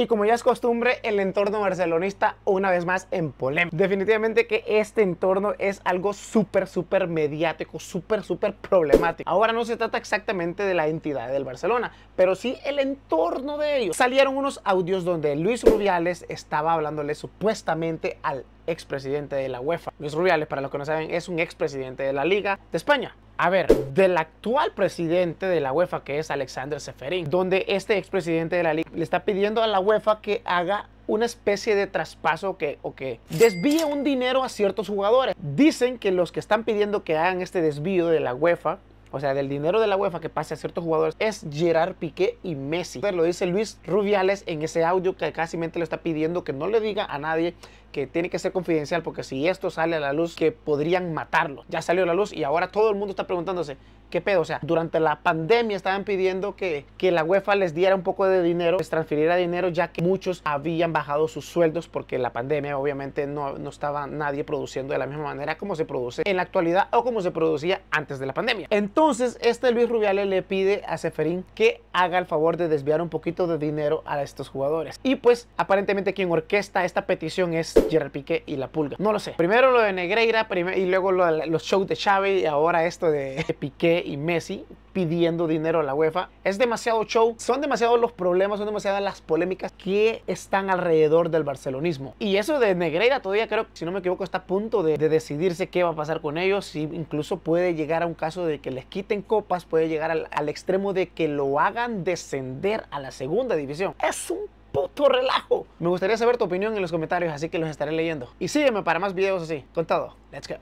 Y como ya es costumbre, el entorno barcelonista una vez más en polémica. Definitivamente que este entorno es algo súper, súper mediático, súper, súper problemático. Ahora no se trata exactamente de la entidad del Barcelona, pero sí el entorno de ellos. Salieron unos audios donde Luis Rubiales estaba hablándole supuestamente al expresidente de la UEFA. Luis Rubiales, para los que no saben, es un expresidente de la Liga de España. A ver, del actual presidente de la UEFA, que es Alexander Seferin, donde este expresidente de la Liga le está pidiendo a la UEFA que haga una especie de traspaso que, o que desvíe un dinero a ciertos jugadores. Dicen que los que están pidiendo que hagan este desvío de la UEFA o sea, del dinero de la UEFA que pase a ciertos jugadores, es Gerard Piqué y Messi. Lo dice Luis Rubiales en ese audio que casi le está pidiendo que no le diga a nadie que tiene que ser confidencial porque si esto sale a la luz que podrían matarlo. Ya salió a la luz y ahora todo el mundo está preguntándose, ¿qué pedo? O sea, durante la pandemia estaban pidiendo que, que la UEFA les diera un poco de dinero, les transfiriera dinero ya que muchos habían bajado sus sueldos porque la pandemia obviamente no, no estaba nadie produciendo de la misma manera como se produce en la actualidad o como se producía antes de la pandemia. Entonces, este Luis Rubiales le pide a Seferín que haga el favor de desviar un poquito de dinero a estos jugadores. Y pues aparentemente quien orquesta esta petición es Gerard Piqué y la Pulga. No lo sé. Primero lo de Negreira y luego los shows de Xavi y ahora esto de Piqué y Messi pidiendo dinero a la UEFA. Es demasiado show, son demasiados los problemas, son demasiadas las polémicas que están alrededor del barcelonismo. Y eso de Negreira todavía creo, si no me equivoco, está a punto de, decidirse qué va a pasar con ellos. Y incluso puede llegar a un caso de que les quiten copas, puede llegar al, al extremo de que lo hagan descender a la segunda división. Es un puto relajo. Me gustaría saber tu opinión en los comentarios, así que los estaré leyendo. Y sígueme para más videos así. Con todo, let's go.